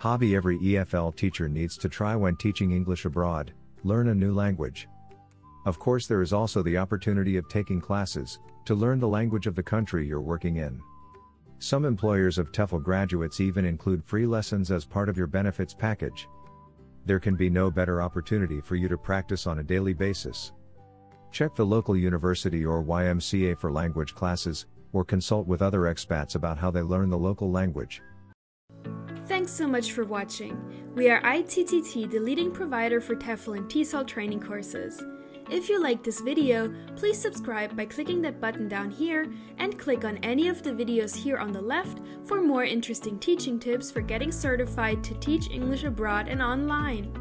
Hobby every EFL teacher needs to try when teaching English abroad, learn a new language. Of course, there is also the opportunity of taking classes to learn the language of the country you're working in. Some employers of TEFL graduates even include free lessons as part of your benefits package. There can be no better opportunity for you to practice on a daily basis. Check the local university or YMCA for language classes, or consult with other expats about how they learn the local language. Thanks so much for watching. We are ITTT, the leading provider for TEFL and TESOL training courses. If you like this video, please subscribe by clicking that button down here and click on any of the videos here on the left for more interesting teaching tips for getting certified to teach English abroad and online.